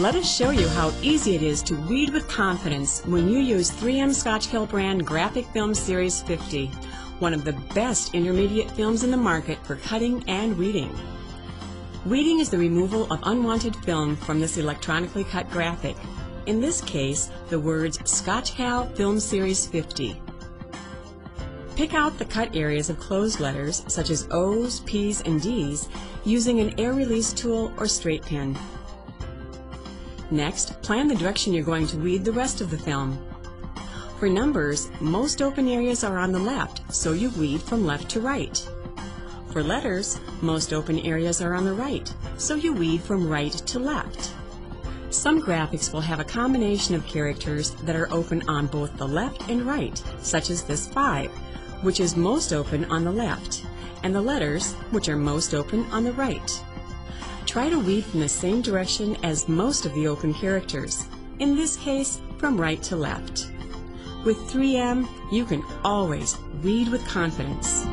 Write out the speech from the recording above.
Let us show you how easy it is to weed with confidence when you use 3M Scotchcal brand Graphic Film Series 50, one of the best intermediate films in the market for cutting and reading. Weeding is the removal of unwanted film from this electronically cut graphic. In this case, the words Scotchcal Film Series 50. Pick out the cut areas of closed letters such as O's, P's, and D's using an air release tool or straight pen. Next, plan the direction you're going to weed the rest of the film. For numbers, most open areas are on the left, so you weed from left to right. For letters, most open areas are on the right, so you weed from right to left. Some graphics will have a combination of characters that are open on both the left and right, such as this 5, which is most open on the left, and the letters, which are most open on the right. Try to weed from the same direction as most of the open characters, in this case, from right to left. With 3M, you can always weed with confidence.